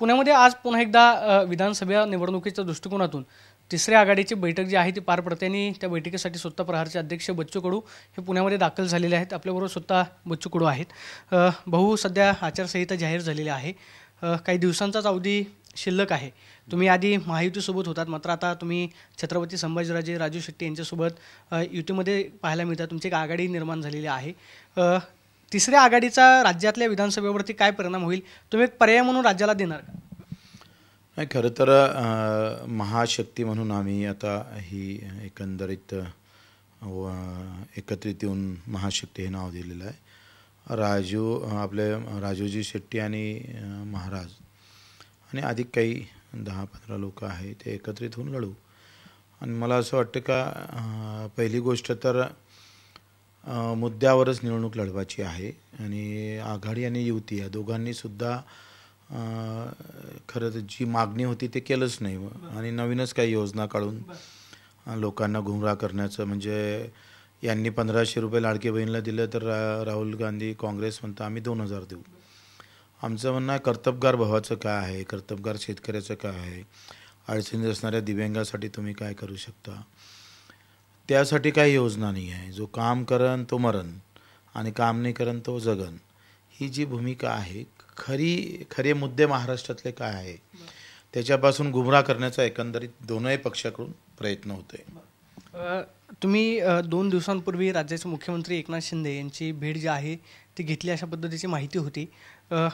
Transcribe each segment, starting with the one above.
पुण्यामध्ये आज पुन्हा एकदा विधानसभा निवडणुकीच्या दृष्टिकोनातून तिसऱ्या आघाडीची बैठक जी आहे ती पार पडते आणि त्या बैठकीसाठी स्वतः प्रहारचे अध्यक्ष बच्चू कडू हे पुण्यामध्ये दाखल झालेले आहेत. आपल्याबरोबर स्वतः बच्चू कडू आहेत. बहु भाऊ सध्या आचारसंहिता जाहीर झालेली आहे. काही दिवसांचाच अवधी शिल्लक आहे. तुम्ही आधी महायुतीसोबत होतात मात्र आता तुम्ही छत्रपती संभाजीराजे राजू शेट्टी यांच्यासोबत युतीमध्ये पाहायला मिळतात. तुमची एक आघाडी निर्माण झालेली आहे. तिसऱ्या आघाडीचा राज्यातल्या विधानसभेवरती काय परिणाम होईल? तुम्ही एक पर्याय म्हणून राज्याला देणार का? नाही खरं तर महाशक्ती म्हणून आम्ही आता ही एकंदरीत व- एकत्रित येऊन महाशक्ती हे नाव दिलेलं आहे. राजू आपले राजूजी शेट्टी आणि महाराज आणि अधिक काही दहा पंधरा लोक आहेत ते एकत्रित होऊन लढू. आणि मला असं वाटतं का पहिली गोष्ट तर मुद्द्यावरच निवडणूक लढवायची आहे आणि आघाडी आणि युती या दोघांनी सुद्धा खरं तर जी मागणी होती ते केलंच नाही. आणि नवीनच काही योजना काढून लोकांना गुमराह करण्याचं म्हणजे यांनी पंधराशे रुपये लाडके बहिणीला दिलं तर रा राहुल गांधी काँग्रेस म्हणतं आम्ही दोन हजार देऊ. आमचं म्हणणं आहे कर्तबगार भावाचं काय आहे? कर्तबगार शेतकऱ्याचं काय आहे? अडचणीत असणाऱ्या दिव्यांगासाठी तुम्ही काय करू शकता? त्यासाठी काही योजना नाही आहे. जो काम करन तो मरण आणि काम नाही करन तो जगन. ही जी भूमिका आहे खरी खरे मुद्दे महाराष्ट्रातले काय आहे त्याच्यापासून गुमराह करण्याचा एकंदरीत दोनही पक्षाकडून प्रयत्न होतोय. तुम्ही दोन दिवसांपूर्वी राज्याचे मुख्यमंत्री एकनाथ शिंदे यांची भेट जी आहे ती घेतली अशा पद्धतीची माहिती होती.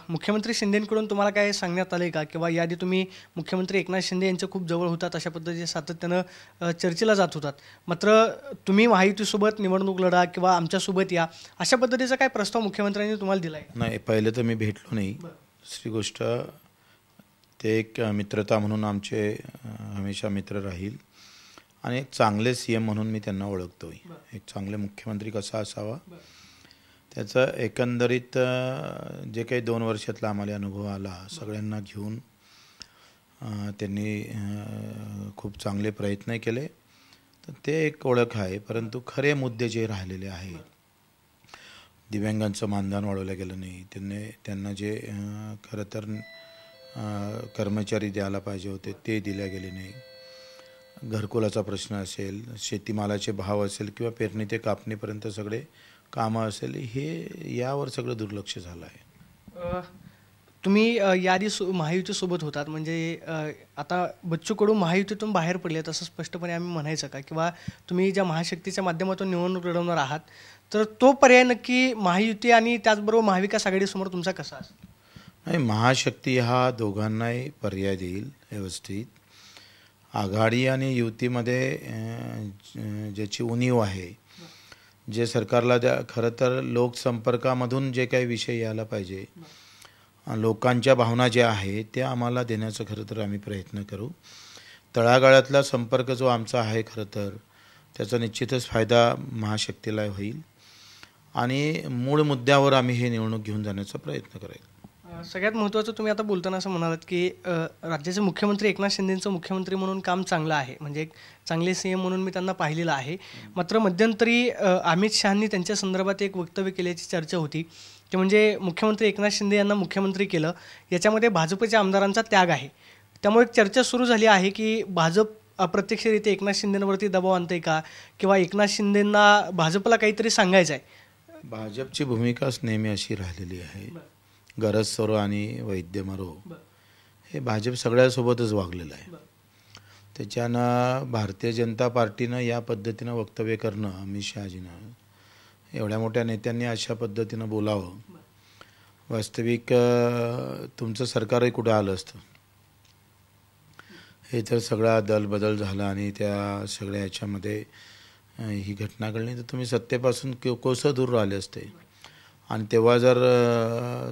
मुख्यमंत्री शिंदेकडून तुम्हाला काय सांगण्यात आलं का? किंवा याआधी तुम्ही मुख्यमंत्री एकनाथ शिंदे यांच्या खूप जवळ होतात अशा पद्धतीचे सातत्यानं चर्चेला जात होतात. मात्र तुम्ही महायुतीसोबत निवडणूक लढा किंवा आमच्यासोबत या अशा पद्धतीचा काय प्रस्ताव मुख्यमंत्र्यांनी तुम्हाला दिला आहे नाही पहिले तर मी भेटलो नाही. दुसरी गोष्ट ते एक मित्रता म्हणून आमचे हमेशा मित्र राहील. आणि एक चांगले सी एम म्हणून मी त्यांना ओळखतोय. एक चांगले मुख्यमंत्री कसा असावा? त्याचा एकंदरीत जे काही दोन वर्षातला आम्हाला अनुभव आला सगळ्यांना घेऊन त्यांनी खूप चांगले प्रयत्न केले. तर ते एक ओळख आहे परंतु खरे मुद्दे जे राहिलेले आहे दिव्यांगांचं मानधन वाढवलं गेलं नाही त्यांनी त्यांना जे खरं तर कर्मचारी द्यायला पाहिजे होते ते दिले गेले नाही. घरकुलाचा प्रश्न असेल शेतीमालाचे भाव असेल किंवा पेरणी ते कापणीपर्यंत सगळे कामं असेल हे यावर सगळं दुर्लक्ष झालं आहे. तुम्ही याआधी सो महायुतीसोबत होतात म्हणजे आता बच्चू कडू महायुतीतून बाहेर पडले तसं स्पष्टपणे आम्ही म्हणायचं का? किंवा तुम्ही ज्या महाशक्तीच्या माध्यमातून निवडणूक लढवणार आहात तर तो पर्याय नक्की महायुती आणि त्याचबरोबर महाविकास आघाडीसमोर तुमचा कसा असेल? नाही महाशक्ती हा दोघांनाही पर्याय देईल व्यवस्थित. आघाडी आणि युतीमध्ये ज्याची उणीव आहे जे सरकारला द्या खरं तर लोकसंपर्कामधून जे काही विषय यायला पाहिजे लोकांच्या भावना ज्या आहेत त्या आम्हाला देण्याचं खरं तर आम्ही प्रयत्न करू. तळागाळातला संपर्क जो आमचा आहे खरं तर त्याचा निश्चितच फायदा महाशक्तीला होईल. आणि मूळ मुद्द्यावर आम्ही हे निवडणूक घेऊन जाण्याचा प्रयत्न करेल. सगळ्यात महत्त्वाचं तुम्ही आता बोलताना असं म्हणालात की राज्याचे मुख्यमंत्री एकनाथ शिंदेंचं मुख्यमंत्री म्हणून काम चांगलं आहे. म्हणजे एक चांगले सी एम म्हणून मी त्यांना पाहिलेलं आहे. मात्र मध्यंतरी अमित शहानी त्यांच्या संदर्भात एक वक्तव्य केल्याची चर्चा होती की म्हणजे मुख्यमंत्री एकनाथ शिंदे यांना मुख्यमंत्री केलं याच्यामध्ये भाजपच्या आमदारांचा त्याग आहे. त्यामुळे एक चर्चा सुरू झाली आहे की भाजप अप्रत्यक्षरित्या एकनाथ शिंदेवरती दबाव आणते का? किंवा एकनाथ शिंदेंना भाजपला काहीतरी सांगायचं आहे भाजपची भूमिकाच नेहमी अशी राहिलेली आहे. गरज सरो आणि वैद्य मरो. हे भाजप सगळ्यासोबतच वागलेलं आहे. त्याच्यानं भारतीय जनता पार्टीनं या पद्धतीनं वक्तव्य करणं अमित शहाजीनं एवढ्या मोठ्या नेत्यांनी अशा पद्धतीनं बोलावं. वास्तविक तुमचं सरकारही कुठं आलं असतं? हे तर सगळा दलबदल झाला आणि त्या सगळ्या याच्यामध्ये अं, ही घटना घडली. तर तुम्ही सत्तेपासून को कोसं दूर राहिले असते? आणि तेव्हा जर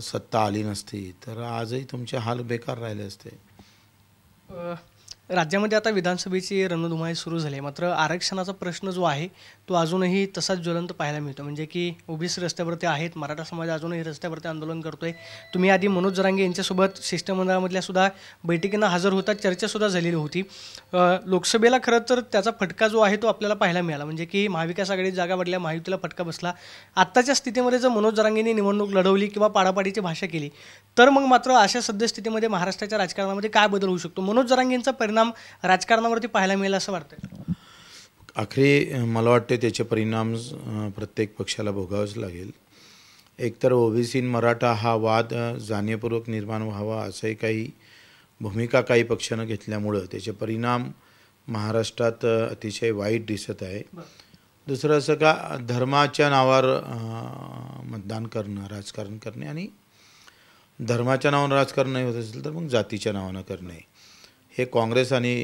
सत्ता आली नसती तर आजही तुमचे हाल बेकार राहिले असते. राज्यामध्ये आता विधानसभेची रणधुमाळी सुरू झाली आहे. मात्र आरक्षणाचा प्रश्न जो आहे तो अजूनही तसाच ज्वलंत पाहायला मिळतो. म्हणजे की ओबीसी रस्त्यावरती आहेत मराठा समाज अजूनही रस्त्यावरती आंदोलन करतोय. तुम्ही आधी मनोज जरांगे यांच्यासोबत शिष्टमंडळामधल्या सुद्धा बैठकींना हजर होता चर्चासुद्धा झालेली होती. लोकसभेला खरं तर त्याचा फटका जो आहे तो आपल्याला पाहायला मिळाला. म्हणजे की महाविकास आघाडी जागा वाढल्या महायुतीला फटका बसला. आत्ताच्या स्थितीमध्ये जर मनोज जरांगेंनी निवडणूक लढवली किंवा पाडापाडीची भाषा केली तर मग मात्र अशा सद्यस्थितीमध्ये महाराष्ट्राच्या राजकारणामध्ये काय बदल होऊ शकतो? मनोज जरांगेंचा परिणाम राजकारणावरती पाहायला मिळेल असं वाटतं आखरी मला वाटते त्याचे परिणाम प्रत्येक पक्षाला भोगावेच लागेल. एकतर ओबीसी मराठा हा वाद जाणीवपूर्वक निर्माण व्हावा असंही काही भूमिका काही पक्षानं घेतल्यामुळं त्याचे परिणाम महाराष्ट्रात अतिशय वाईट दिसत आहे. दुसरं असं का धर्माच्या नावावर मतदान करणं राजकारण करणे आणि धर्माच्या नावानं राजकारण नाही होत असेल तर मग जातीच्या नावानं करणे हे काँग्रेस आणि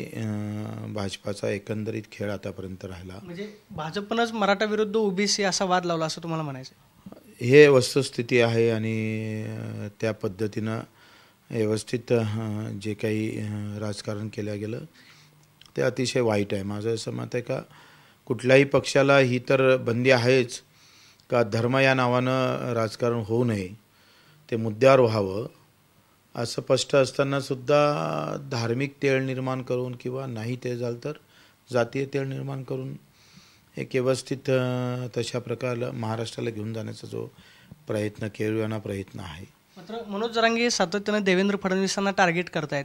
भाजपाचा एकंदरीत खेळ आतापर्यंत राहिला. म्हणजे भाजपनंच मराठा विरुद्ध ओबीसी असा वाद लावला असं तुम्हाला म्हणायचं हे वस्तुस्थिती आहे आणि त्या पद्धतीनं व्यवस्थित जे काही राजकारण केलं गेलं ते अतिशय वाईट आहे. माझं असं मत आहे का कुठल्याही पक्षाला ही तर बंदी आहेच का धर्म या नावानं राजकारण होऊ नये ते मुद्द्यावर व्हावं असं स्पष्ट असताना सुद्धा धार्मिक तेळ निर्माण करून किंवा नाही ते झालं तर जातीय तेळ निर्माण करून एक व्यवस्थित तशा प्रकारे महाराष्ट्राला घेऊन जाण्याचा जो प्रयत्न केळव्याना प्रयत्न आहे. मात्र मनोज जरांगे सातत्यानं देवेंद्र फडणवीसांना टार्गेट करतायत.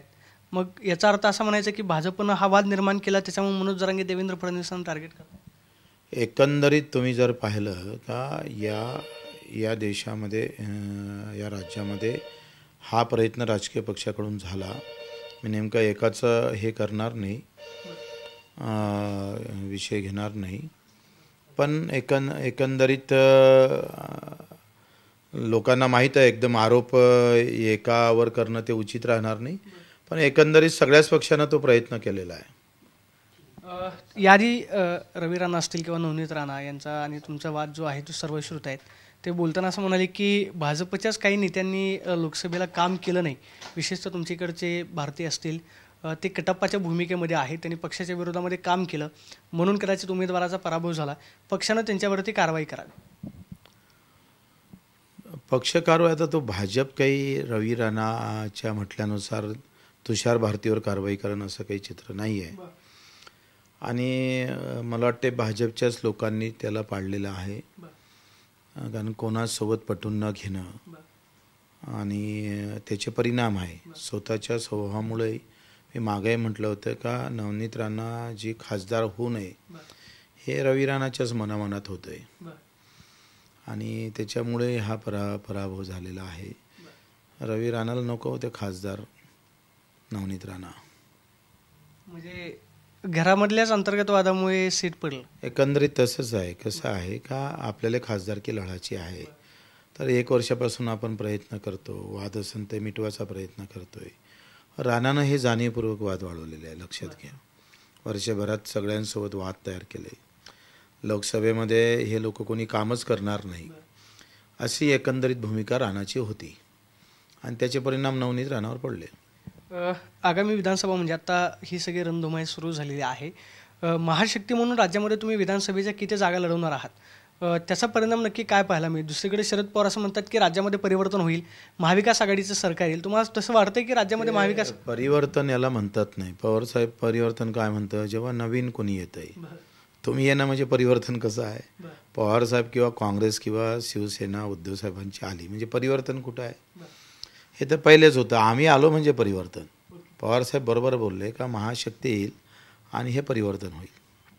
मग याचा अर्थ असा म्हणायचा की भाजपनं हा वाद निर्माण केला त्याच्यामुळे मनोज जरांगे देवेंद्र फडणवीसांना टार्गेट करतात. एकंदरीत तुम्ही जर पाहिलं का या या देशामध्ये या राज्यामध्ये हा प्रयत्न राजकीय पक्षाकडून झाला. मी नेमका एकाचं हे करणार नाही. विषय घेणार नाही. पण एकन एकंदरीत लोकांना माहीत आहे एकदम आरोप एकावर करणं ते उचित राहणार नाही. पण एकंदरीत सगळ्याच पक्षांना तो प्रयत्न केलेला आहे. यादी रवी राणा असतील किंवा नवनीत राणा यांचा आणि तुमचा वाद जो आहे तो सर्वश्रुत आहेत. ते बोलताना असं म्हणाले की भाजपच्याच काही नेत्यांनी लोकसभेला काम केलं नाही. विशेषतः तुमच्याकडचे भारतीय असतील ते कटप्पाच्या भूमिकेमध्ये आहेत त्यांनी पक्षाच्या विरोधामध्ये काम केलं. म्हणून कदाचित उमेदवाराचा पराभव झाला. पक्षानं त्यांच्यावरती कारवाई करावी. पक्ष कारवाई आता तो भाजप काही रवी राणाच्या म्हटल्यानुसार तुषार भारतीवर कारवाई करणं असं काही चित्र नाही आहे आणि मला वाटते भाजपच्याच लोकांनी त्याला पाडलेलं आहे. कारण कोणासोबत पटून न घेणं. आणि त्याचे परिणाम आहे. स्वतःच्या स्वभावामुळे मी मागे म्हटलं होतं का नवनीत राणा जी खासदार होऊ नये हे रवी राणाच्याच मनामनात होतं आहे आणि त्याच्यामुळे हा परा पराभव झालेला आहे. रवी राणाला नको होते खासदार नवनीत राणा म्हणजे घरामधल्याच अंतर्गत वादामुळे सीट पडलं. एकंदरीत तसंच आहे. कसं आहे का आपल्याला खासदारकी लढायची आहे. तर एक वर्षापासून आपण प्रयत्न करतो वाद असेल ते मिटवायचा प्रयत्न करतोय. राणानं हे जाणीवपूर्वक वाद वाढवलेले आहे लक्षात घ्या. वर्षभरात सगळ्यांसोबत वाद तयार केले. लोकसभेमध्ये हे लोक कोणी कामच करणार नाही. अशी एकंदरीत भूमिका राणाची होती. आणि त्याचे परिणाम नवनीत राणावर पडले. आगामी विधानसभा म्हणजे आता ही सगळी रणधुमाळी सुरू झालेली आहे. महाशक्ती म्हणून राज्यामध्ये तुम्ही विधानसभेच्या किती जागा लढवणार आहात? त्याचा परिणाम नक्की काय पाहायला मिळेल? दुसरीकडे शरद पवार असं म्हणतात की राज्यामध्ये परिवर्तन होईल महाविकास आघाडीचं सरकार येईल. तुम्हाला तसं वाटतंय की राज्यामध्ये महाविकास परिवर्तन याला म्हणतात नाही. पवार साहेब परिवर्तन काय म्हणतं? जेव्हा नवीन कोणी येतंय. तुम्ही येणं म्हणजे परिवर्तन कसं आहे? पवार साहेब किंवा काँग्रेस किंवा शिवसेना उद्धव साहेबांची आली. म्हणजे परिवर्तन कुठं आहे? हे तर पहिलेच होतं. आम्ही आलो म्हणजे परिवर्तन. पवार साहेब बरोबर बोलले का महाशक्ती येईल आणि हे परिवर्तन होईल.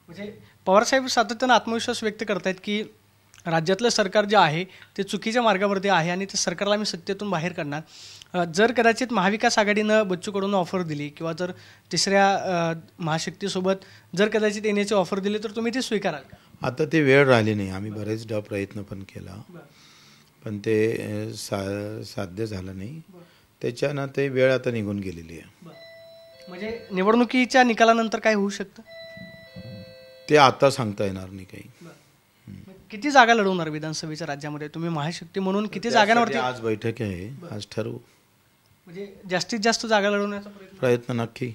म्हणजे पवारसाहेब सातत्यानं आत्मविश्वास व्यक्त करतायत की राज्यातलं सरकार जे आहे ते चुकीच्या मार्गावरती आहे आणि ते सरकारला आम्ही सत्तेतून बाहेर काढणार जर कदाचित महाविकास आघाडीनं बच्चू कडून ऑफर दिली किंवा जर तिसऱ्या महाशक्तीसोबत जर कदाचित येण्याची ऑफर दिली तर तुम्ही ती स्वीकाराल आता ते वेळ राहिली नाही. आम्ही बरेचदा प्रयत्न पण केला. पण ते सा साध्य झालं नाही. त्याच्यानं ते वेळ आता निघून गेलेली आहे. म्हणजे निवडणुकीच्या निकालानंतर काय होऊ शकतं? ते आता सांगता येणार नाही काही. किती जागा लढवणार विधानसभेच्या राज्यामध्ये? तुम्ही महाशक्ती म्हणून किती जागांवरती आज बैठक आहे. आज ठरवू. म्हणजे जास्तीत जास्त जागा लढवण्याचा प्रयत्न नक्की.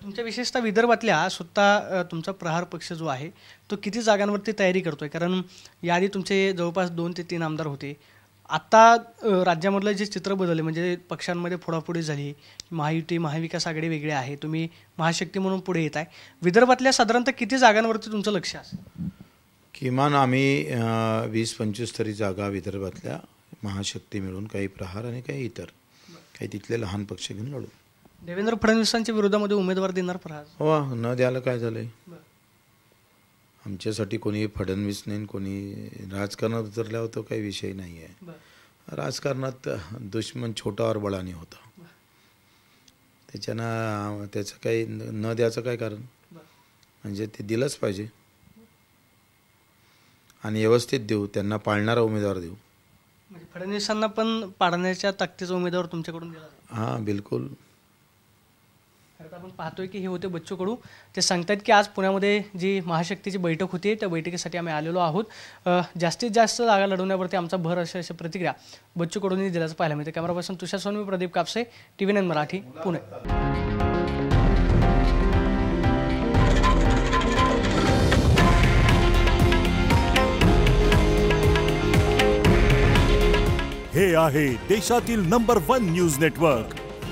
तुमच्या विशेषतः विदर्भातल्या स्वतः तुमचा प्रहार पक्ष जो आहे तो किती जागांवरती तयारी करतोय? कारण याआधी तुमचे जवळपास दोन ते तीन आमदार होते. आत्ता राज्यामधलं जे चित्र बदलले म्हणजे पक्षांमध्ये फोडाफोडी झाली महायुती महाविकास आघाडी वेगळे आहे तुम्ही महाशक्ती म्हणून पुढे येत आहे. विदर्भातल्या साधारणतः किती जागांवरती तुमचं लक्ष असेल किमान आम्ही वीस पंचवीस तरी जागा विदर्भातल्या महाशक्ती मिळून काही प्रहार आणि काही इतर काही तिथले लहान पक्ष घेऊन लढू. देवेंद्र फडणवीसांच्या विरोधामध्ये उमेदवार देणार प्रहार हो न द्यायला काय झालंय? आमच्यासाठी कोणी फडणवीस नाही कोणी राजकारणात उतरल्यावर तो काही विषय नाही आहे राजकारणात दुश्मन छोटा और बळा नाही होता. त्याच्यानं त्याचं काही न द्यायचं काय कारण? म्हणजे ते दिलंच पाहिजे. आणि व्यवस्थित देऊ त्यांना पाळणारा उमेदवार देऊ. म्हणजे फडणवीसांना पण पाडण्याच्या ताकदीचा उमेदवार तुमच्याकडून. हां बिलकुल. तर आपण पाहतोय की हे होते बच्चू कडू ते सांगतात की आज पुण्यामध्ये जी महाशक्तीची बैठक होती त्या बैठकीसाठी आम्ही आलेलो आहोत. जास्तीत जास्त जागा लढवण्यावरती आमचा भर अशा अशा प्रतिक्रिया बच्चू कडूंनी दिल्याचं पाहायला मिळते. Cameraperson Tushar Sonavi Pradeep Kapse T V nine Marathi Pune. हे आहे देशातील नंबर वन न्यूज नेटवर्क